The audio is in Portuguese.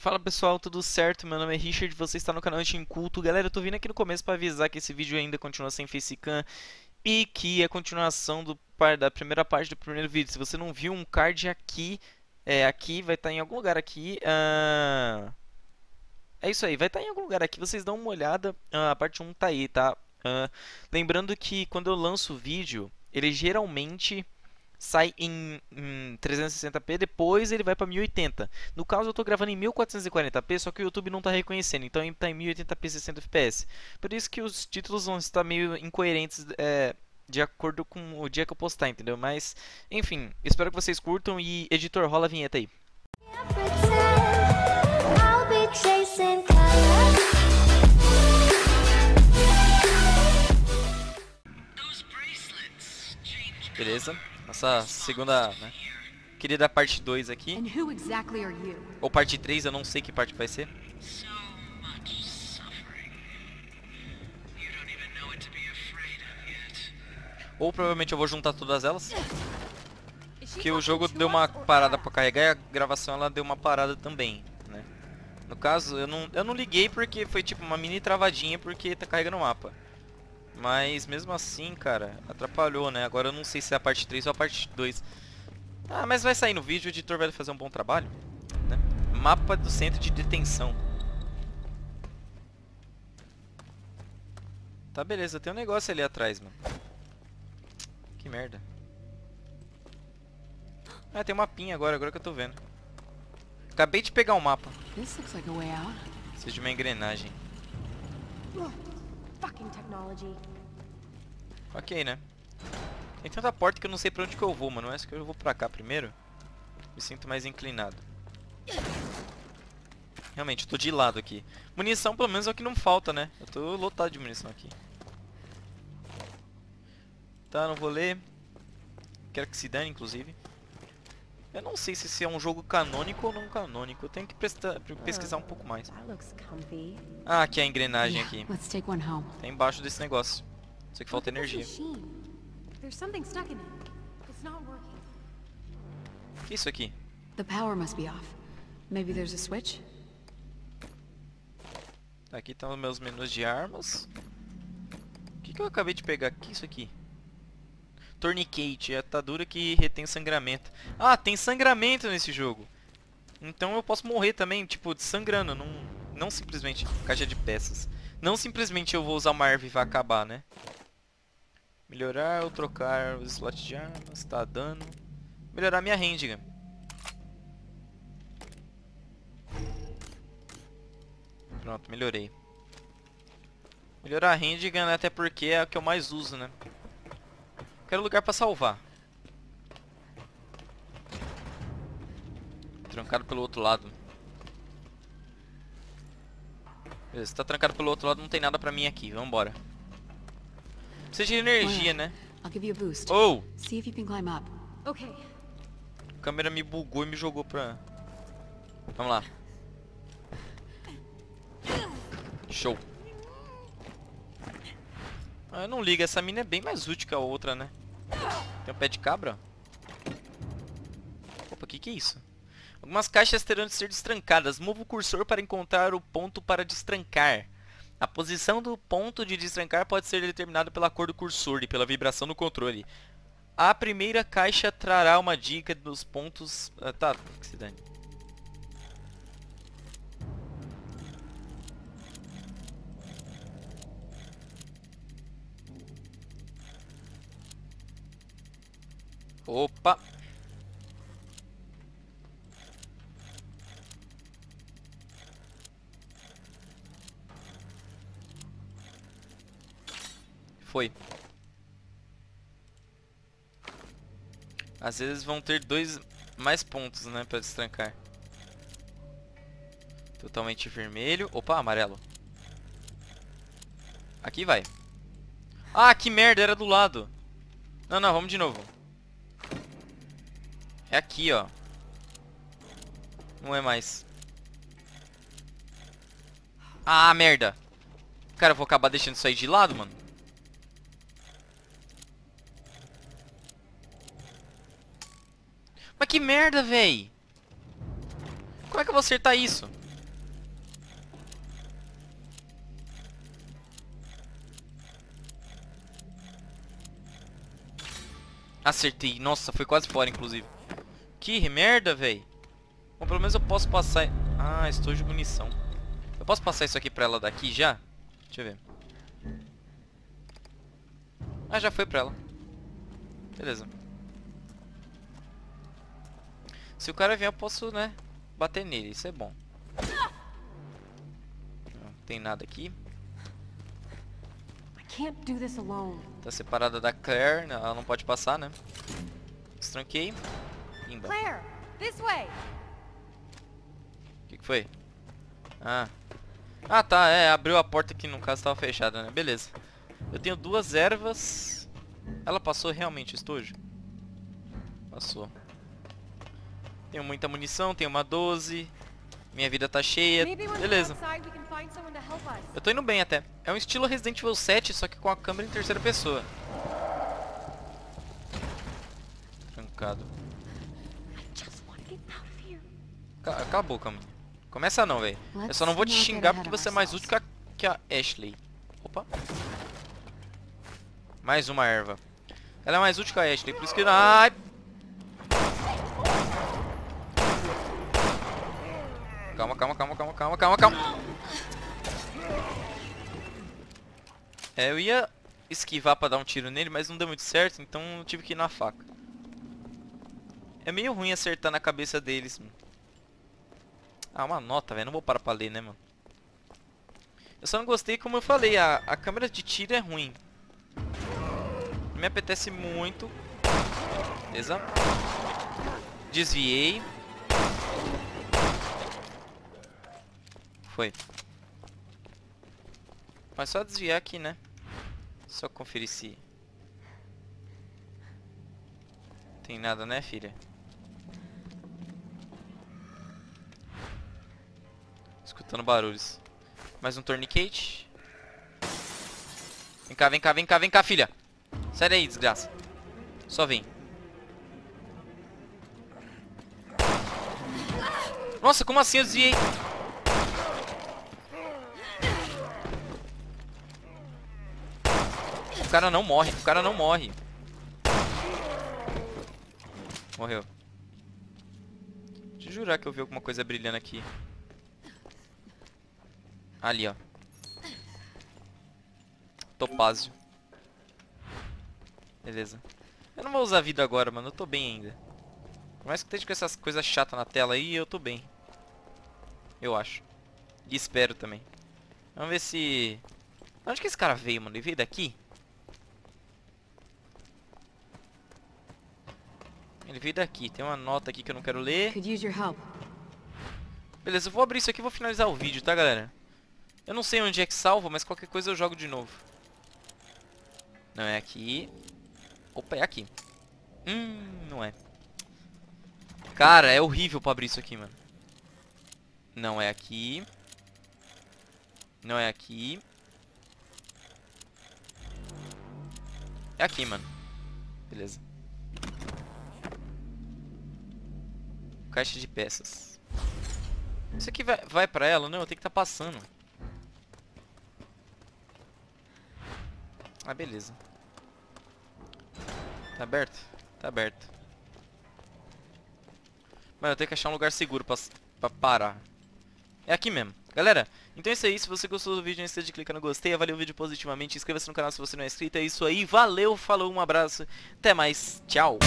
Fala pessoal, tudo certo? Meu nome é Richard, você está no canal Team Culto. Galera, eu tô vindo aqui no começo para avisar que esse vídeo ainda continua sem facecam e que é a continuação do, da primeira parte do primeiro vídeo. Se você não viu um card aqui, é, aqui vai estar tá em algum lugar aqui. Uh... É isso aí, vai estar tá em algum lugar aqui, vocês dão uma olhada, uh, a parte 1 tá aí, tá? Uh... Lembrando que quando eu lanço o vídeo, ele geralmente sai em, em 360p, depois ele vai para 1080. No caso eu estou gravando em 1440p, só que o YouTube não está reconhecendo, então está em 1080p 60 fps. Por isso que os títulos vão estar meio incoerentes é, de acordo com o dia que eu postar, entendeu? Mas, enfim, espero que vocês curtam e editor, rola a vinheta aí. Beleza. Nossa segunda, né? Querida parte 2 aqui. Ou parte 3, eu não sei que parte vai ser. Ou provavelmente eu vou juntar todas elas. Que o jogo deu uma parada pra carregar e a gravação ela deu uma parada também, né? No caso, eu não, eu não liguei porque foi tipo uma mini travadinha porque tá carregando o mapa. Mas mesmo assim, cara, atrapalhou, né? Agora eu não sei se é a parte 3 ou a parte 2. Ah, mas vai sair no vídeo, o editor vai fazer um bom trabalho. Né? Mapa do centro de detenção. Tá, beleza. Tem um negócio ali atrás, mano. Que merda. Ah, tem um mapinha agora, agora que eu tô vendo. Acabei de pegar um mapa. Precisa de uma engrenagem. Ok, né? Tem tanta porta que eu não sei pra onde que eu vou, mano. Acho que eu vou pra cá primeiro. Me sinto mais inclinado. Realmente, eu tô de lado aqui. Munição, pelo menos, é o que não falta, né? Eu tô lotado de munição aqui. Tá, não vou ler. Quero que se dane, inclusive. Eu não sei se esse é um jogo canônico ou não canônico. Eu tenho que pesquisar um pouco mais. Ah, aqui é a engrenagem aqui. Tá embaixo desse negócio. Só que falta energia. O que é isso aqui? The power must be off. Maybe there's a switch. Aqui estão os meus menus de armas. O que, que eu acabei de pegar? O que é isso aqui? Tourniquet, atadura que retém sangramento. Ah, tem sangramento nesse jogo. Então eu posso morrer também, tipo, sangrando, não, não simplesmente caixa de peças. Não simplesmente eu vou usar uma erva e vai acabar, né? Melhorar ou trocar os slots de armas, tá dando. Melhorar minha handgun. Pronto, melhorei. Melhorar a handgun até porque é a que eu mais uso, né? Quero lugar pra salvar. Trancado pelo outro lado. Beleza, tá trancado pelo outro lado, não tem nada pra mim aqui. Vambora. Precisa de energia, né? Oh! A câmera me bugou e me jogou pra... Vamos lá. Show. Ah, não liga, essa mina é bem mais útil que a outra, né? Tem um pé de cabra. Opa, o que, que é isso? Algumas caixas terão de ser destrancadas. Mova o cursor para encontrar o ponto para destrancar. A posição do ponto de destrancar pode ser determinada pela cor do cursor e pela vibração do controle. A primeira caixa trará uma dica dos pontos... Ah, tá, que se dane. Opa! Foi. Às vezes vão ter dois mais pontos, né, para destrancar. Totalmente vermelho. Opa, amarelo. Aqui vai. Ah, que merda, era do lado. Não, não, vamos de novo. É aqui, ó. Não é mais. Ah, merda. Cara, eu vou acabar deixando isso aí de lado, mano. Mas que merda, véi. Como é que eu vou acertar isso? Acertei. Nossa, foi quase fora, inclusive. Que merda, velho. Bom, pelo menos eu posso passar... Ah, estojo de munição. Eu posso passar isso aqui pra ela daqui já? Deixa eu ver. Ah, já foi pra ela. Beleza. Se o cara vier, eu posso, né, bater nele. Isso é bom. Não tem nada aqui. Tá separada da Claire. Não, ela não pode passar, né? Imba. Claire, this way. O que, que foi? Ah. Ah, tá. É, abriu a porta que no caso estava fechada, né? Beleza. Eu tenho duas ervas. Ela passou realmente estojo? Passou. Tenho muita munição, tenho uma 12. Minha vida tá cheia. Beleza. Eu tô indo bem até. É um estilo Resident Evil 7, só que com a câmera em terceira pessoa. Trancado. Cala a boca, mano. Começa não, velho. Eu só não vou te xingar porque você é mais útil que a, Ashley. Opa. Mais uma erva. Ela é mais útil que a Ashley, por isso que... Ai! Calma, calma, calma, calma, calma, calma, calma. É, eu ia esquivar pra dar um tiro nele, mas não deu muito certo, então eu tive que ir na faca. É meio ruim acertar na cabeça deles. Ah, uma nota, velho. Não vou parar pra ler, né, mano. Eu só não gostei, como eu falei, a, a câmera de tiro é ruim. Me apetece muito. Beleza. Desviei. Foi. Mas só desviar aqui, né? Só conferir se... Tem nada, né, filha? Escutando barulhos. Mais um tourniquet. Vem cá, vem cá, vem cá, vem cá, filha. Sai daí, desgraça. Só vem. Nossa, como assim eu desviei? O cara não morre, o cara não morre. Morreu. Deixa eu jurar que eu vi alguma coisa brilhando aqui. Ali, ó. Topázio. Beleza. Eu não vou usar vida agora, mano. Eu tô bem ainda. Por mais que esteja com essas coisas chatas na tela aí, eu tô bem. Eu acho. E espero também. Vamos ver se... Onde que esse cara veio, mano? Ele veio daqui? Ele veio daqui. Tem uma nota aqui que eu não quero ler. Beleza, eu vou abrir isso aqui e vou finalizar o vídeo, tá, galera? Eu não sei onde é que salva, mas qualquer coisa eu jogo de novo. Não é aqui. Opa, é aqui. Hum, não é. Cara, é horrível pra abrir isso aqui, mano. Não é aqui. Não é aqui. É aqui, mano. Beleza. Caixa de peças. Isso aqui vai, vai pra ela? Não, eu tenho que estar tá passando. Ah, beleza. Tá aberto? Tá aberto. Mano, eu tenho que achar um lugar seguro pra, pra parar. É aqui mesmo. Galera, então é isso aí. Se você gostou do vídeo, não esqueça de clicar no gostei, avalie o vídeo positivamente, inscreva-se no canal se você não é inscrito. É isso aí. Valeu, falou, um abraço. Até mais. Tchau.